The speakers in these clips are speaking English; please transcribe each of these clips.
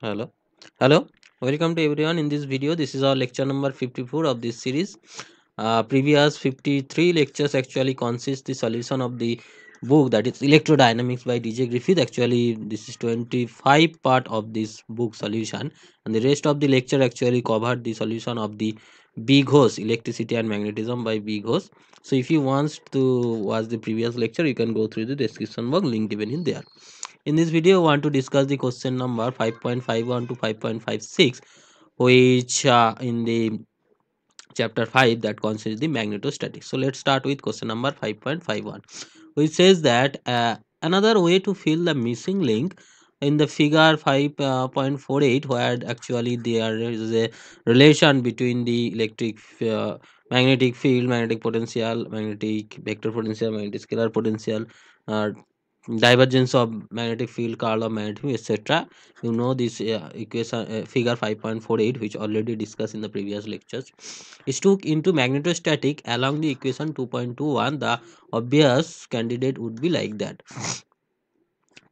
hello? Hello? Welcome to everyone in this video. This is our lecture number 54 of this series. Uh, previous 53 lectures actually consist the solution of the book that is electrodynamics by dj griffith. Actually this is 25 part of this book solution and the rest of the lecture actually covered the solution of the B Ghosh electricity and magnetism by B Ghosh so if you want to watch the previous lecture you can go through the description box link given in there in this video, I want to discuss the question number 5.51 to 5.56, which uh, in the chapter 5 that concerns the magnetostatics. So let's start with question number 5.51, which says that uh, another way to fill the missing link in the figure 5.48 where actually there is a relation between the electric uh, magnetic field magnetic potential magnetic vector potential magnetic scalar potential uh, divergence of magnetic field curl of magnetic etc you know this uh, equation uh, figure 5.48 which already discussed in the previous lectures. Is took into magnetostatic along the equation 2.21 the obvious candidate would be like that.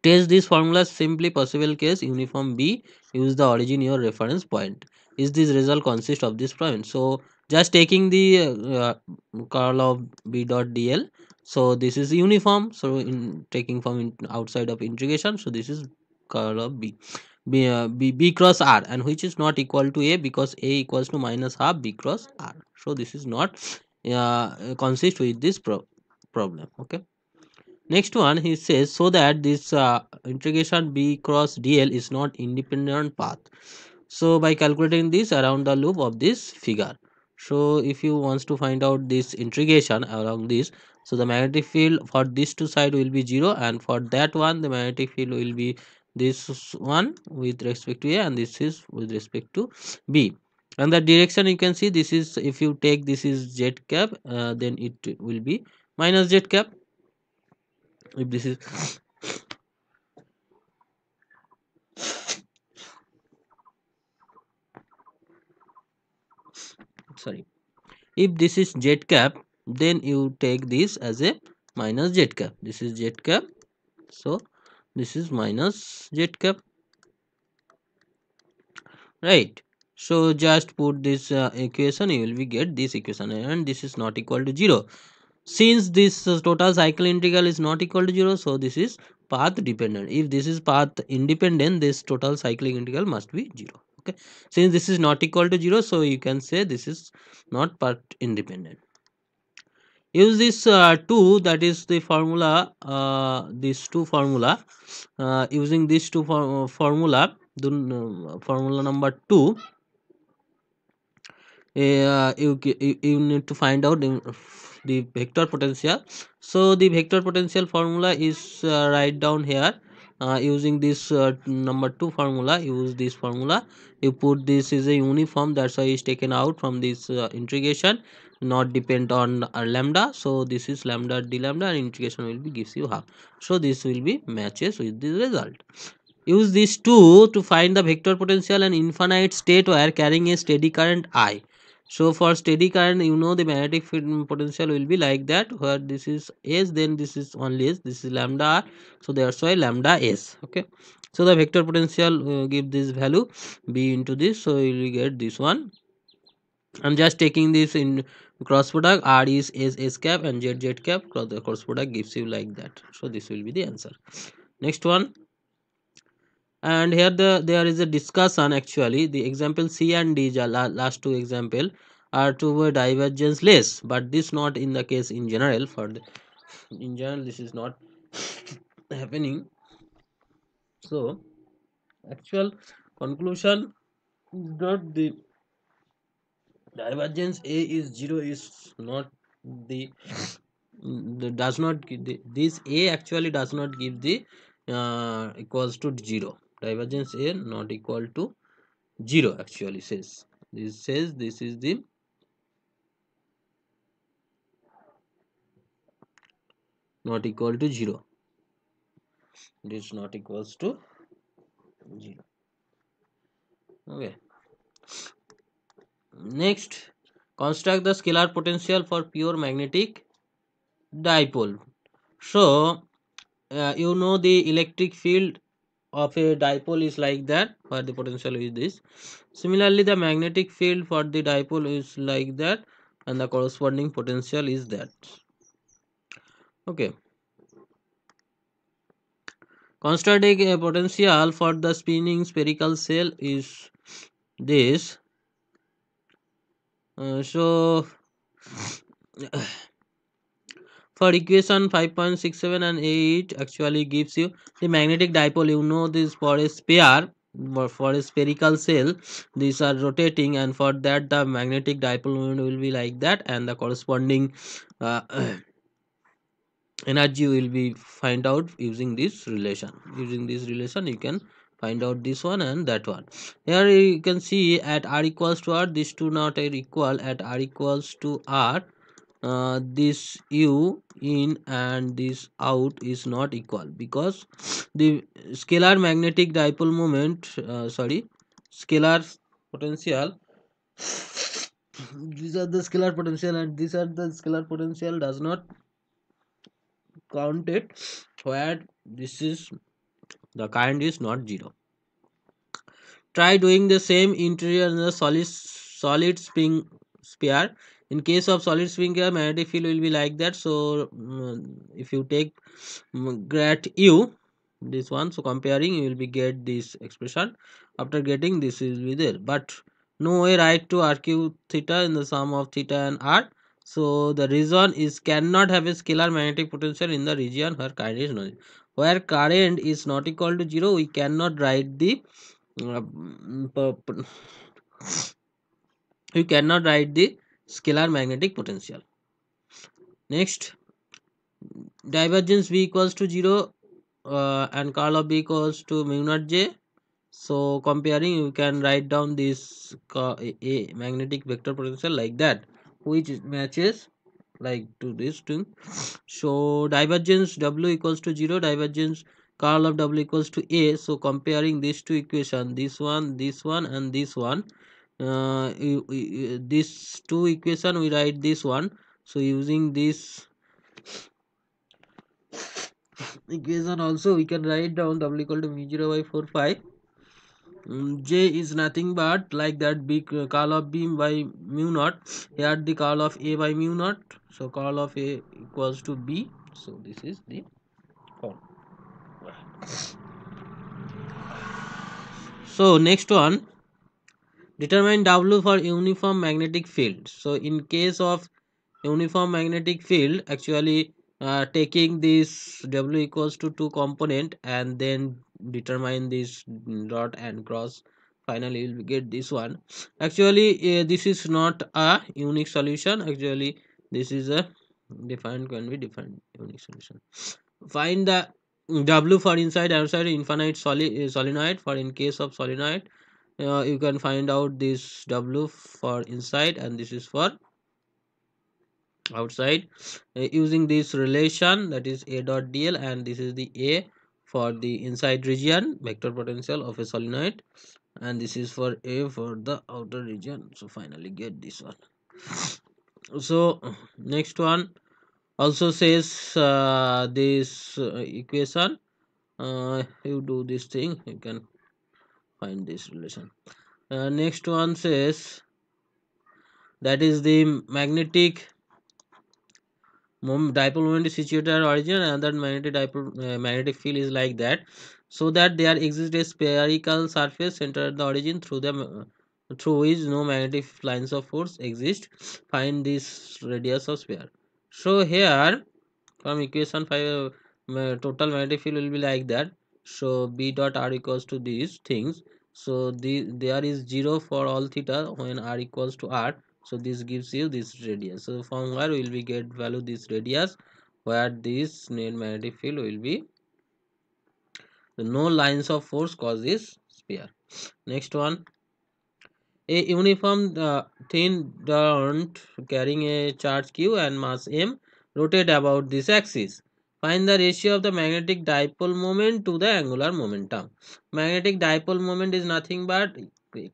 Test this formula simply possible case uniform b use the origin your reference point. Is this result consist of this point? So just taking the uh, curl of b dot dl so this is uniform. So in taking from in outside of integration. So this is curl of b. B, uh, b b cross r. And which is not equal to a because a equals to minus half b cross r. So this is not uh, consist with this pro problem. Okay. Next one he says so that this uh, integration b cross dl is not independent path. So by calculating this around the loop of this figure so if you wants to find out this integration along this so the magnetic field for this two side will be zero and for that one the magnetic field will be this one with respect to a and this is with respect to b. And the direction you can see this is if you take this is z cap uh, then it will be minus z cap. If this is sorry. If this is z cap then you take this as a minus z cap. This is z cap. So this is minus z cap. Right. So just put this uh, equation. You will be get this equation and this is not equal to 0 since this uh, total cycle integral is not equal to 0 so this is path dependent. If this is path independent this total cyclic integral must be 0 okay. Since this is not equal to 0 so you can say this is not part independent. Use this uh, 2 that is the formula uh, this two formula uh, using this two for, uh, formula the uh, formula number 2 uh, you, you, you need to find out the vector potential. So the vector potential formula is uh, write down here uh, using this uh, number 2 formula use this formula. You put this is a uniform that's why is taken out from this uh, integration not depend on uh, lambda. So this is lambda d lambda and integration will be gives you half. So this will be matches with the result. Use these two to find the vector potential and infinite state wire carrying a steady current i so for steady current you know the magnetic field potential will be like that. Where this is s then this is only s. This is lambda r. So that's why lambda s okay? So the vector potential uh, give this value b into this. So you will get this one. I'm just taking this in cross product. R is s s cap and z z cap. Cross the cross product gives you like that. So this will be the answer. Next one and here the there is a discussion actually. The example c and d last two example are to divergence less. But this not in the case in general for the, in general this is not happening. So actual conclusion that the divergence a is 0 is not the, the does not the, this a actually does not give the uh, equals to 0 divergence a not equal to 0 actually says. This says this is the not equal to 0 this not equals to 0 okay. Next construct the scalar potential for pure magnetic dipole. So uh, you know the electric field of a dipole is like that where the potential is this. Similarly the magnetic field for the dipole is like that and the corresponding potential is that. Okay. Constatic a potential for the spinning spherical shell is this. Uh, so for equation 5.67 and 8 actually gives you the magnetic dipole. You know this for a sphere for a spherical shell these are rotating and for that the magnetic dipole moment will be like that and the corresponding uh, energy will be find out using this relation. Using this relation you can find out this one and that one. Here you can see at r equals to r these two not are equal at r equals to r uh, this u in and this out is not equal because the scalar magnetic dipole moment uh, sorry scalar potential these are the scalar potential and these are the scalar potential does not count it where this is the current is not zero. Try doing the same interior in the solid solid spring sphere in case of solid spring sphere magnetic field will be like that so um, if you take um, grad u this one so comparing you will be get this expression. After getting this will be there. But no way right to rq theta in the sum of theta and r. So the reason is cannot have a scalar magnetic potential in the region where current is where current is not equal to zero we cannot write the uh, you cannot write the scalar magnetic potential. Next divergence B equals to 0 uh, and curl of b equals to mu naught j. So comparing you can write down this a magnetic vector potential like that which matches like to this thing. So divergence w equals to 0 divergence curl of w equals to a. So comparing these two equation this one this one and this one uh, this two equation we write this one. So using this equation also we can write down w equal to mu 0 by 4 5 um, j is nothing but like that big uh, curl of b by mu naught. Here the curl of a by mu naught. So curl of a equals to b. So this is the form. So next one determine w for uniform magnetic field. So in case of uniform magnetic field actually uh, taking this w equals to two component and then determine this dot and cross finally we'll get this one. Actually uh, this is not a unique solution. Actually this is a defined can be defined unique solution. Find the w for inside outside infinite solid uh, solenoid for in case of solenoid uh, you can find out this w for inside and this is for outside. Uh, using this relation that is a dot dl and this is the a for the inside region vector potential of a solenoid. And this is for a for the outer region. So finally get this one. So next one also says uh, this uh, equation. Uh, you do this thing. You can find this relation. Uh, next one says that is the magnetic dipole moment is situated at origin and that magnetic dipole uh, magnetic field is like that so that there exists a spherical surface centered at the origin through the uh, through which no magnetic lines of force exist. Find this radius of sphere. So here from equation 5 uh, total magnetic field will be like that so b dot r equals to these things. So the there is zero for all theta when r equals to r. So this gives you this radius. So from where will we get value this radius where this net magnetic field will be. The no lines of force cause this sphere. Next one. A uniform uh, thin dot carrying a charge q and mass m rotate about this axis find the ratio of the magnetic dipole moment to the angular momentum. Magnetic dipole moment is nothing but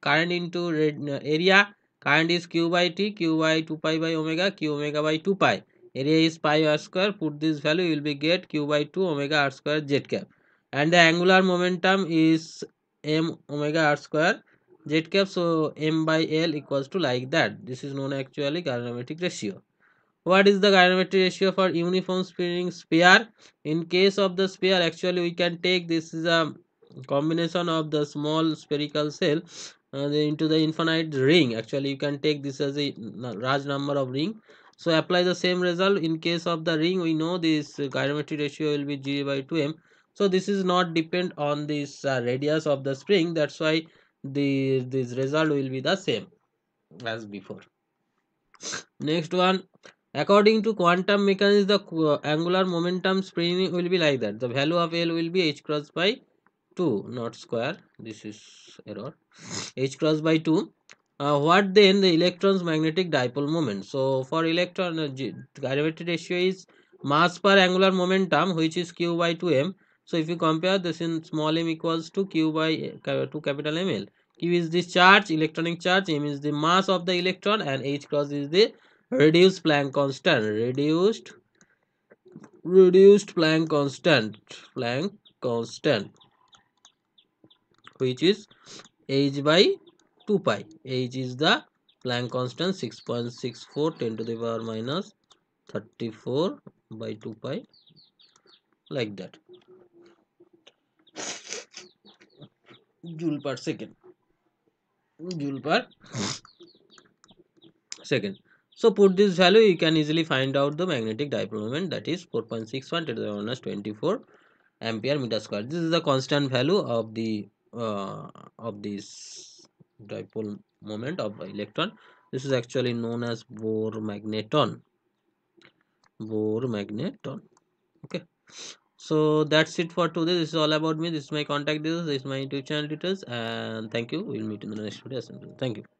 current into uh, area. Current is q by t q by 2 pi by omega q omega by 2 pi. Area is pi r square. Put this value you will be get q by 2 omega r square z cap. And the angular momentum is m omega r square z cap. So m by l equals to like that. This is known actually gyromagnetic ratio what is the gyromagnetic ratio for uniform spinning sphere? In case of the sphere actually we can take this is a combination of the small spherical shell uh, into the infinite ring. Actually you can take this as a large number of ring. So apply the same result. In case of the ring we know this gyromagnetic ratio will be g by 2m so this is not depend on this uh, radius of the spring. That's why the this result will be the same as before. Next one according to quantum mechanics the uh, angular momentum spring will be like that. The value of l will be h cross by 2 not square. This is error. H cross by 2 uh, what then? The electron's magnetic dipole moment. So for electron uh, gravity ratio is mass per angular momentum which is q by 2m so if you compare this in small m equals to q by uh, 2 capital ml q is the charge electronic charge. M is the mass of the electron and h cross is the reduced planck constant. Reduced reduced planck constant. Planck constant which is h by 2 pi. H is the Planck constant 6.64 10 to the power minus 34 by 2 pi like that. Joule per second. Joule per second so put this value you can easily find out the magnetic dipole moment that is 4.61 to the minus 24 ampere meter square. This is the constant value of the uh, of this dipole moment of electron. This is actually known as Bohr magneton. Bohr magneton. Okay. So that's it for today. This is all about me. This is my contact details. This is my youtube channel details. And thank you. We'll meet in the next video. Thank you